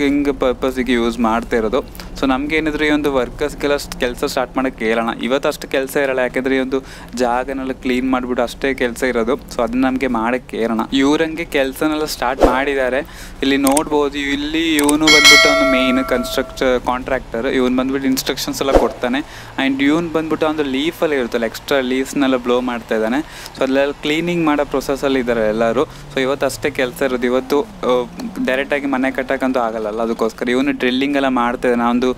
ವರ್ಕಿಂಗ್ ಪರ್ಪಸ್ಗೆ ಯೂಸ್ ಮಾಡ್ತಾ ಇರೋದು. ಸೊ ಏನಿದ್ರೆ ಈ ಒಂದು ವರ್ಕರ್ಸ್ಗೆಲ್ಲ ಕೆಲಸ ಸ್ಟಾರ್ಟ್ ಮಾಡೋಕ್ಕೆ ಹೇಳೋಣ ಇವತ್ತು ಅಷ್ಟು ಕೆಲಸ ಇರೋಲ್ಲ, ಯಾಕೆಂದರೆ ಈ ಒಂದು ಜಾಗನೆಲ್ಲ ಕ್ಲೀನ್ ಮಾಡಿಬಿಟ್ಟು ಅಷ್ಟೇ ಕೆಲಸ ಇರೋದು. ಸೊ ಅದನ್ನ ನಮಗೆ ಮಾಡೋಕ್ಕೆ ಹೇಳೋಣ ಇವರಂಗೆ ಕೆಲಸನೆಲ್ಲ ಸ್ಟಾರ್ಟ್ ಮಾಡಿದ್ದಾರೆ. ಇಲ್ಲಿ ನೋಡ್ಬೋದು, ಇಲ್ಲಿ ಇವನು ಬಂದ್ಬಿಟ್ಟು ಒಂದು ಮೇಯ್ನ್ ಕನ್ಸ್ಟ್ರಕ್ಟ್ ಕಾಂಟ್ರಾಕ್ಟರ್ ಇವನು ಬಂದ್ಬಿಟ್ಟು ಇನ್ಸ್ಟ್ರಕ್ಷನ್ಸ್ ಎಲ್ಲ ಕೊಡ್ತಾನೆ. ಆ್ಯಂಡ್ ಇವನು ಬಂದ್ಬಿಟ್ಟು ಒಂದು ಲೀಫಲ್ಲಿ ಇರುತ್ತಲ್ಲ ಎಕ್ಸ್ಟ್ರಾ ಲೀವ್ಸ್ನೆಲ್ಲ ಬ್ಲೋ ಮಾಡ್ತಾ ಇದ್ದಾನೆ. ಸೊ ಅಲ್ಲೆಲ್ಲ ಕ್ಲೀನಿಂಗ್ ಮಾಡೋ ಪ್ರೊಸೆಸಲ್ಲಿ ಇದ್ದಾರೆ ಎಲ್ಲರೂ. ಸೊ ಇವತ್ತು ಅಷ್ಟೇ ಕೆಲಸ ಇರೋದು. ಇವತ್ತು ಡೈರೆಕ್ಟಾಗಿ ಮನೆ ಕಟ್ಟಕ್ಕಂತೂ ಆಗಲ್ಲಲ್ಲ ಅದಕ್ಕೋಸ್ಕರ ಇವನು ಡ್ರಿಲ್ಲಿಂಗ್ ಎಲ್ಲ ಮಾಡ್ತಾ ಇದ್ದಾನೆ ಒಂದು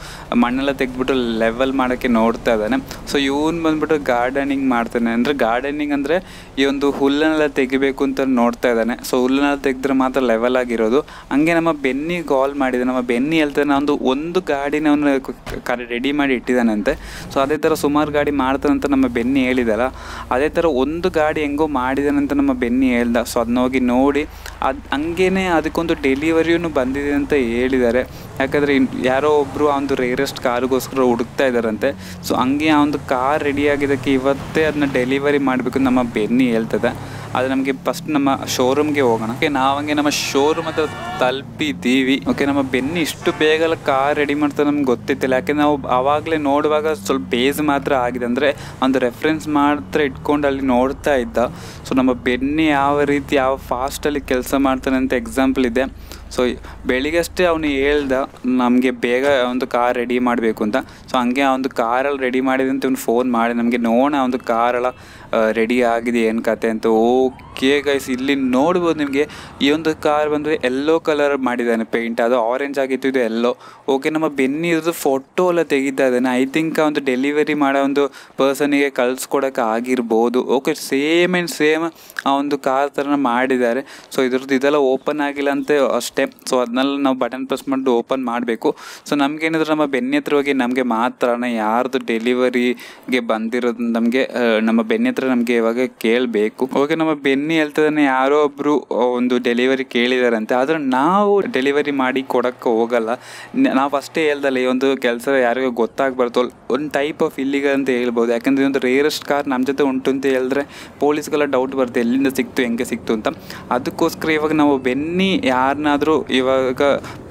ಮಣ್ಣೆಲ್ಲ ತೆಗೆದ್ಬಿಟ್ಟು ಲೆವೆಲ್ ಮಾಡೋಕ್ಕೆ ನೋಡ್ತಾ ಇದ್ದಾನೆ. ಸೊ ಇವನು ಬಂದ್ಬಿಟ್ಟು ಗಾರ್ಡನಿಂಗ್ ಮಾಡ್ತಾನೆ. ಅಂದರೆ ಗಾರ್ಡನಿಂಗ್ ಅಂದರೆ ಈ ಒಂದು ಹುಲ್ಲನ್ನೆಲ್ಲ ತೆಗಿಬೇಕು ಅಂತ ನೋಡ್ತಾ ಇದ್ದಾನೆ. ಸೊ ಹುಲ್ಲನ್ನೆಲ್ಲ ತೆಗೆದ್ರೆ ಮಾತ್ರ ಲೆವೆಲ್ ಆಗಿರೋದು. ಹಂಗೆ ನಮ್ಮ ಬೆನ್ನಿ ಕಾಲ್ ಮಾಡಿದೆ. ನಮ್ಮ ಬೆನ್ನಿ ಹೇಳ್ತಾನೆ ಒಂದು ಒಂದು ಗಾಡಿನ ಅವನು ರೆಡಿ ಮಾಡಿ ಇಟ್ಟಿದ್ದಾನಂತೆ. ಸೊ ಅದೇ ಥರ ಸುಮಾರು ಗಾಡಿ ಮಾಡ್ತಾನಂತ ನಮ್ಮ ಬೆನ್ನಿ ಹೇಳಿದಲ್ಲ. ಅದೇ ಥರ ಒಂದು ಗಾಡಿ ಹೆಂಗೋ ಮಾಡಿದಾನಂತ ನಮ್ಮ ಬೆನ್ನಿ ಹೇಳ್ದ. ಸೊ ಅದನ್ನ ಹೋಗಿ ನೋಡಿ. ಅದು ಹಂಗೇ ಅದಕ್ಕೊಂದು ಡೆಲಿವರಿಯೂ ಬಂದಿದೆ ಅಂತ ಹೇಳಿದ್ದಾರೆ. ಯಾಕಂದರೆ ಯಾರೋ ಒಬ್ಬರು ಆ ಒಂದು ರೇರೆಸ್ಟ್ ಕಾರಿಗೋಸ್ಕರ ಹುಡುಕ್ತಾ ಇದ್ದಾರಂತೆ. ಸೊ ಹಂಗೆ ಆ ಒಂದು ಕಾರ್ ರೆಡಿ ಆಗಿದ್ದಕ್ಕೆ ಇವತ್ತೇ ಅದನ್ನ ಡೆಲಿವರಿ ಮಾಡಬೇಕು ನಮ್ಮ ಬೆನ್ನಿ ಹೇಳ್ತದೆ. ಅದು ನಮಗೆ ಫಸ್ಟ್ ನಮ್ಮ ಶೋರೂಮ್ಗೆ ಹೋಗೋಣ. ಓಕೆ ನಾವು ಹಂಗೆ ನಮ್ಮ ಶೋರೂಮ್ ಹತ್ರ ತಲುಪಿದ್ದೀವಿ. ಓಕೆ ನಮ್ಮ ಬೆನ್ನು ಇಷ್ಟು ಬೇಗ ಕಾರ್ ರೆಡಿ ಮಾಡ್ತಾರೆ ನಮ್ಗೆ ಗೊತ್ತಿತ್ತಿಲ್ಲ ಯಾಕೆ ನಾವು ಆವಾಗಲೇ ನೋಡುವಾಗ ಸ್ವಲ್ಪ ಬೇಸ್ ಮಾತ್ರ ಆಗಿದೆ. ಅಂದರೆ ಒಂದು ರೆಫರೆನ್ಸ್ ಮಾತ್ರ ಇಟ್ಕೊಂಡು ಅಲ್ಲಿ ನೋಡ್ತಾ ಇದ್ದ. ಸೊ ನಮ್ಮ ಬೆನ್ನು ಯಾವ ರೀತಿ, ಯಾವ ಫಾಸ್ಟಲ್ಲಿ ಕೆಲಸ ಮಾಡ್ತಾನೆ ಅಂತ ಎಕ್ಸಾಂಪಲ್ ಇದೆ. ಸೊ ಬೆಳಿಗ್ಗೆಷ್ಟೇ ಅವನು ಹೇಳ್ದ, ನಮಗೆ ಬೇಗ ಒಂದು ಕಾರ್ ರೆಡಿ ಮಾಡಬೇಕು ಅಂತ. ಸೊ ಹಂಗೆ ಒಂದು ಕಾರಲ್ಲಿ ರೆಡಿ ಮಾಡಿದಂತ ಇವ್ನು ಫೋನ್ ಮಾಡಿ, ನಮಗೆ ನೋಡೋಣ ಒಂದು ಕಾರೆಲ್ಲ ರೆಡಿ ಆಗಿದೆ ಏನು ಕತೆ? ಅಂತ ಓಕೆ ಗೈಸ್ ಇಲ್ಲಿ ನೋಡ್ಬೋದು ನಿಮಗೆ, ಈ ಒಂದು ಕಾರ್ ಬಂದರೆ ಎಲ್ಲೋ ಕಲರ್ ಮಾಡಿದ್ದಾನೆ ಪೇಂಟ್ ಅದು ಆರೆಂಜ್ ಆಗಿತ್ತು, ಇದು ಎಲ್ಲೋ ಓಕೆ ನಮ್ಮ ಬೆನ್ನಿ ಇರೋದು ಫೋಟೋ ಎಲ್ಲ ತೆಗಿತಾ ಇದ್ದಾನೆ. ಐ ಥಿಂಕ್ ಒಂದು ಡೆಲಿವರಿ ಮಾಡೋ ಒಂದು ಪರ್ಸನಿಗೆ ಕಳ್ಸ್ಕೊಡೋಕೆ ಆಗಿರ್ಬೋದು. ಓಕೆ ಸೇಮ್ ಆ್ಯಂಡ್ ಸೇಮ್ ಆ ಒಂದು ಕಾರ್ ಥರ ಮಾಡಿದ್ದಾರೆ. ಸೊ ಇದ್ರದ್ದು ಇದೆಲ್ಲ ಓಪನ್ ಆಗಿಲ್ಲ ಅಂತ ಅಷ್ಟೇ. ಸೊ ಅದನ್ನೆಲ್ಲ ನಾವು ಬಟನ್ ಪ್ರೆಸ್ ಮಾಡಿ ಓಪನ್ ಮಾಡಬೇಕು. ಸೊ ನಮಗೇನಿದ್ರು ನಮ್ಮ ಬೆನ್ನಿ ಹತ್ರ ಹೋಗಿ ನಮಗೆ ಮಾತ್ರನೇ ಯಾರ್ದು ಡೆಲಿವರಿಗೆ ಬಂದಿರೋದು ನಮಗೆ ನಮ್ಮ ಬೆನ್ನಿ ಹತ್ರ ನಮಗೆ ಇವಾಗ ಕೇಳಬೇಕು. ಓಕೆ ನಮ್ಮ ಬೆನ್ನಿ ಹೇಳ್ತದಾನೆ ಯಾರೋ ಒಬ್ಬರು ಒಂದು ಡೆಲಿವರಿ ಕೇಳಿದಾರಂತೆ. ಆದರೆ ನಾವು ಡೆಲಿವರಿ ಮಾಡಿ ಕೊಡೋಕ್ಕೆ ಹೋಗಲ್ಲ. ನಾವು ಅಷ್ಟೇ ಹೇಳ್ದಲ್ಲ, ಈ ಒಂದು ಕೆಲಸ ಯಾರಿಗೂ ಗೊತ್ತಾಗ್ಬಾರ್ದು. ಒಂದು ಟೈಪ್ ಆಫ್ ಇಲ್ಲಿಗಲ್ ಅಂತ ಹೇಳ್ಬೋದು. ಯಾಕಂದರೆ ಒಂದು ರೇರೆಸ್ಟ್ ಕಾರ್ ನಮ್ಮ ಜೊತೆ ಉಂಟು ಅಂತ ಹೇಳಿದ್ರೆ ಪೊಲೀಸ್ಗೆಲ್ಲ ಡೌಟ್ ಬರುತ್ತೆ, ಎಲ್ಲಿಂದ ಸಿಕ್ತು, ಹೆಂಗೆ ಸಿಕ್ತು ಅಂತ. ಅದಕ್ಕೋಸ್ಕರ ಇವಾಗ ನಾವು ಬೆನ್ನಿ ಯಾರನ್ನಾದರೂ ಇವಾಗ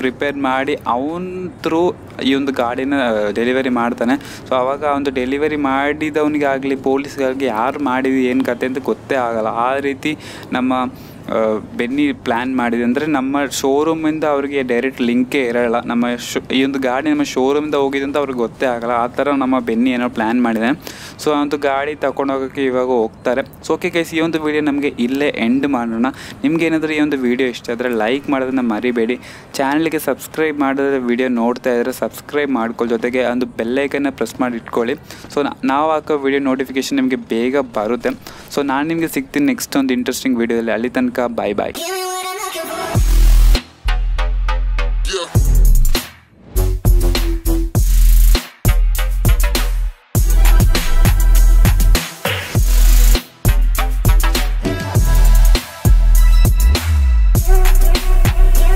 ಪ್ರಿಪೇರ್ ಮಾಡಿ ಅವನ ಥ್ರೂ ಈ ಒಂದು ಗಾಡಿನ ಡೆಲಿವರಿ ಮಾಡ್ತಾನೆ. ಸೊ ಅವಾಗ ಒಂದು ಡೆಲಿವರಿ ಮಾಡಿದವನಿಗಾಗಲಿ, ಪೊಲೀಸ್ಗಾಗಲಿ ಯಾರು ಮಾಡಿದ್ದು, ಏನು ಕತೆ ಅಂತ ಗೊತ್ತೇ ಆಗಲ್ಲ. ಆ ರೀತಿ ನಮ್ಮ ಆ, ಬೆನ್ನಿ ಪ್ಲ್ಯಾನ್ ಮಾಡಿದೆ ಅಂದರೆ ನಮ್ಮ ಶೋರೂಮಿಂದ ಅವರಿಗೆ ಡೈರೆಕ್ಟ್ ಲಿಂಕೇ ಇರೋಲ್ಲ. ನಮ್ಮ ಶೋ, ಈ ಒಂದು ಗಾಡಿ ನಮ್ಮ ಶೋರೂಮಿಂದ ಹೋಗಿದೆ ಅಂತ ಅವ್ರಿಗೆ ಗೊತ್ತೇ ಆಗಲ್ಲ. ಆ ಥರ ನಮ್ಮ ಬೆನ್ನಿ ಏನೋ ಪ್ಲ್ಯಾನ್ ಮಾಡಿದೆ. ಸೊ ಆ ಒಂದು ಗಾಡಿ ಹೋಗೋಕ್ಕೆ ಇವಾಗ ಹೋಗ್ತಾರೆ. ಸೊ ಓಕೆ ಗೈಸ್ ಈ ಒಂದು ವಿಡಿಯೋ ನಮಗೆ ಇಲ್ಲೇ ಎಂಡ್ ಮಾಡೋಣ. ನಿಮ್ಗೆ ಏನಾದರೂ ಈ ಒಂದು ವಿಡಿಯೋ ಇಷ್ಟ ಆದರೆ ಲೈಕ್ ಮಾಡೋದನ್ನ ಮರಿಬೇಡಿ. ಚಾನಲ್ಗೆ ಸಬ್ಸ್ಕ್ರೈಬ್ ಮಾಡಿದ್ರೆ ವಿಡಿಯೋ ನೋಡ್ತಾ ಇದ್ದರೆ ಸಬ್ಸ್ಕ್ರೈಬ್ ಮಾಡ್ಕೊಳ್ಳಿ. ಜೊತೆಗೆ ಒಂದು ಬೆಲ್ಲೈಕನ್ನ ಪ್ರೆಸ್ ಮಾಡಿ ಇಟ್ಕೊಳ್ಳಿ. ಸೊ ನಾವು ಹಾಕೋ ವಿಡಿಯೋ ನೋಟಿಫಿಕೇಶನ್ ನಿಮಗೆ ಬೇಗ ಬರುತ್ತೆ. ಸೊ ನಾನು ನಿಮಗೆ ಸಿಗ್ತೀನಿ ನೆಕ್ಸ್ಟ್ ಒಂದು ಇಂಟ್ರೆಸ್ಟಿಂಗ್ ವಿಡಿಯೋದಲ್ಲಿ ಅಲ್ಲಿ ತನಕ का बाय बाय